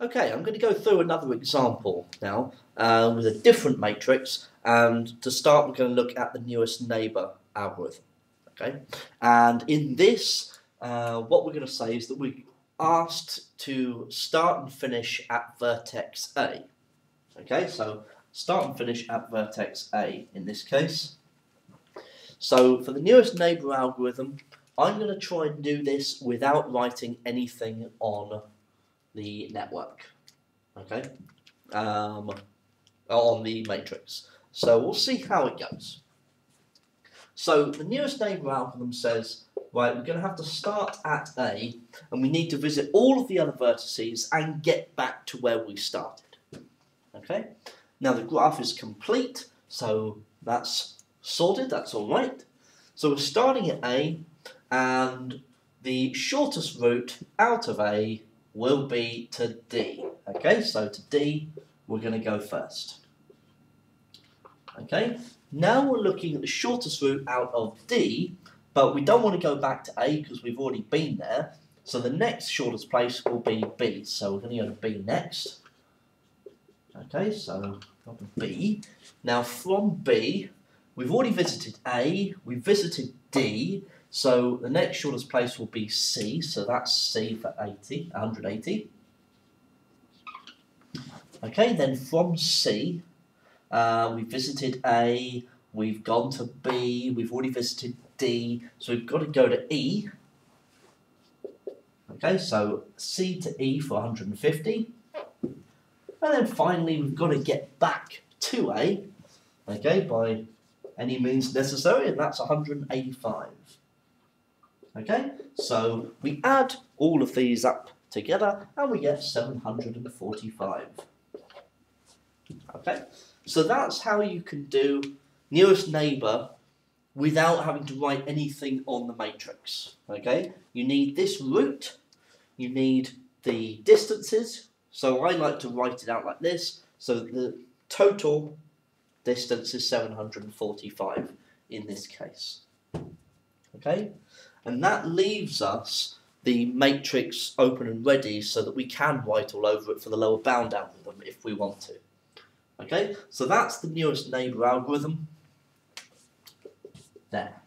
Okay, I'm going to go through another example now uh, with a different matrix, and to start, we're going to look at the nearest neighbour algorithm. Okay, and in this, uh, what we're going to say is that we asked to start and finish at vertex A. Okay, so start and finish at vertex A in this case. So for the nearest neighbour algorithm, I'm going to try and do this without writing anything on the network. Okay, um, on the matrix. So we'll see how it goes. So the nearest neighbour algorithm says, right, we're going to have to start at A, and we need to visit all of the other vertices and get back to where we started. Okay, now the graph is complete, so that's sorted, that's all right. So we're starting at A, and the shortest route out of A will be to D. Okay, so to D, we're going to go first. Okay, now we're looking at the shortest route out of D, but we don't want to go back to A because we've already been there. So the next shortest place will be B. So we're going to go to B next. Okay, so B. Now from B, we've already visited A, we've visited D, so the next shortest place will be C, so that's C for 80, 180. Okay, then from C, uh, we visited A, we've gone to B, we've already visited D, so we've got to go to E. Okay, so C to E for 150. And then finally, we've got to get back to A, okay, by any means necessary, and that's 185. Okay, so we add all of these up together and we get 745. Okay, so that's how you can do nearest neighbour without having to write anything on the matrix. Okay, you need this route, you need the distances, so I like to write it out like this, so the total distance is 745 in this case. Okay, and that leaves us the matrix open and ready so that we can write all over it for the lower bound algorithm if we want to. Okay, so that's the nearest neighbour algorithm. There.